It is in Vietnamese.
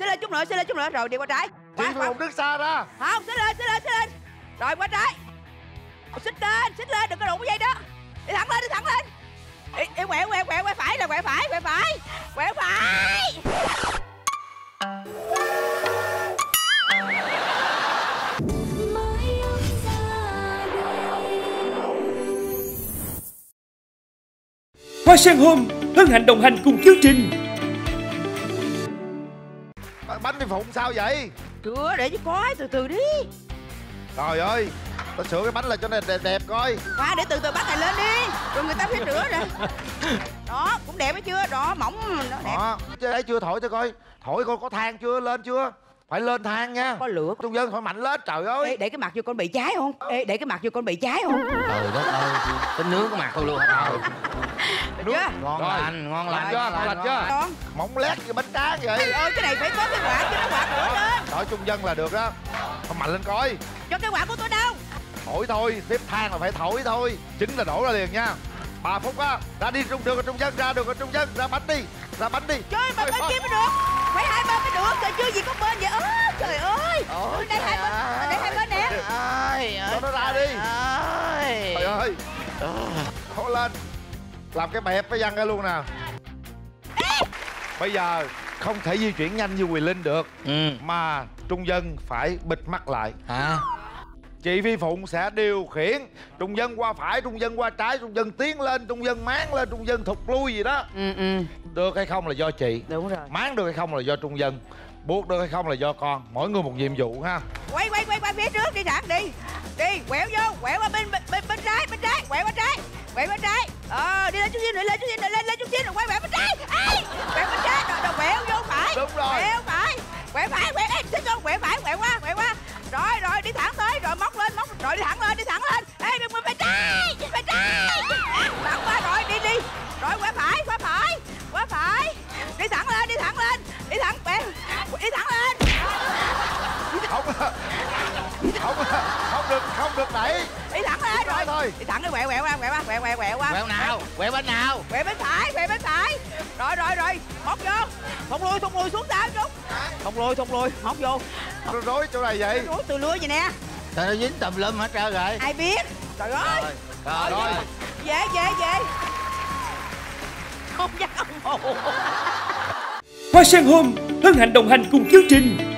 xích lên chút nữa xích lên chút nữa. Rồi đi qua trái. Chị phải một đứng xa ra. Không xích lên xích lên xích lên rồi qua trái. Xích lên xích lên đừng có đụng cái dây đó. Đi thẳng lên đi thẳng lên. Đi, quẹo quẹo quẹo quẹo phải rồi quẹo phải quẹo phải quẹo phải. Hoa Sen Home hân hạnh đồng hành cùng chương trình. Bánh đi phụng sao vậy? Chưa để cho coi từ từ đi. Trời ơi tao sửa cái bánh là cho nó đẹp đẹp coi. Qua để từ từ bắt này lên đi. Rồi người ta phải rửa rồi. Đó cũng đẹp hay chưa? Đó mỏng nó đẹp. Đó chứ ấy chưa thổi cho coi. Thổi coi có than chưa? Lên chưa? Phải lên than nha. Có lửa. Trung dân thổi mạnh lên trời Ê, ơi để cái mặt vô con bị cháy không? Ê để cái mặt vô con bị cháy không? Trời đất ơi tính nướng cái mặt tôi luôn hả? Chưa? Ngon lành ngon lành chưa? ngon lành, chưa? Mỏng lét như bánh tráng vậy. Trời ơi cái này phải có cái quả chứ nó quả nữa đó thổi trung dân là được đó. Thổi mạnh lên coi. Cho cái quả của tôi đâu. Thổi thôi tiếp than là phải thổi thôi. Chính là đổ ra liền nha. Ba phút á ra đi trung đường trung dân ra đường trung dân ra bánh đi ra bánh đi. Chơi mà bên kia mới được. Phải hai bên mới được trời chưa gì có bên vậy. Ơ trời ơi. Ôi, đây hai bên đây hai bên nè. ơi. Ơi cho nó ra đi. trời ơi. Thổi lên. Làm cái bẹp với văn ra luôn nè bây giờ không thể di chuyển nhanh như Quỳ Linh được ừ. mà trung dân phải bịt mắt lại. Hả? Chị phi phụng sẽ điều khiển trung dân qua phải trung dân qua trái trung dân tiến lên trung dân máng lên trung dân thụt lui gì đó. Ừ ừ. Được hay không là do chị. Đúng rồi. Máng được hay không là do trung dân. Buộc được hay không là do con. Mỗi người một nhiệm vụ ha. Quay quay quay quay phía trước đi thẳng đi. Đi quẹo vô quẹo qua bên bên bên, bên trái bên trái. Quẹo qua trái quẹo qua trái. Ờ đi lên chút xíu nữa lên chút xíu nữa lên lên chút xíu phải quẹo qua quẹo qua rồi rồi đi thẳng tới. Rồi móc lên móc. Rồi đi thẳng lên đi thẳng lên. Ê bên bên bên trái bên trái thẳng qua rồi đi đi. Rồi qua phải qua phải qua phải. Đi thẳng lên đi thẳng lên. Đi thẳng quẹo đi thẳng lên. Không không không được không được đẩy. Đi thẳng lên rồi. thôi. đi thẳng đi quẹo quẹo qua quẹo qua quẹo quẹo quẹo. Qua quẹo nào quẹo bên nào? Quẹo bên phải quẹo bên phải. Rồi rồi rồi. Móc vô. Thụt lùi thụt lùi xuống sao chút. Thụt lùi thụt lùi móc vô rối rối chỗ này vậy. Rối từ lưa vậy nè. Trời nó dính tùm lum hết trơn rồi. Ai biết? Trời ơi. Rồi rồi. Về về về không dám không hồn Hoa Sen Home hân hạnh đồng hành cùng chương trình.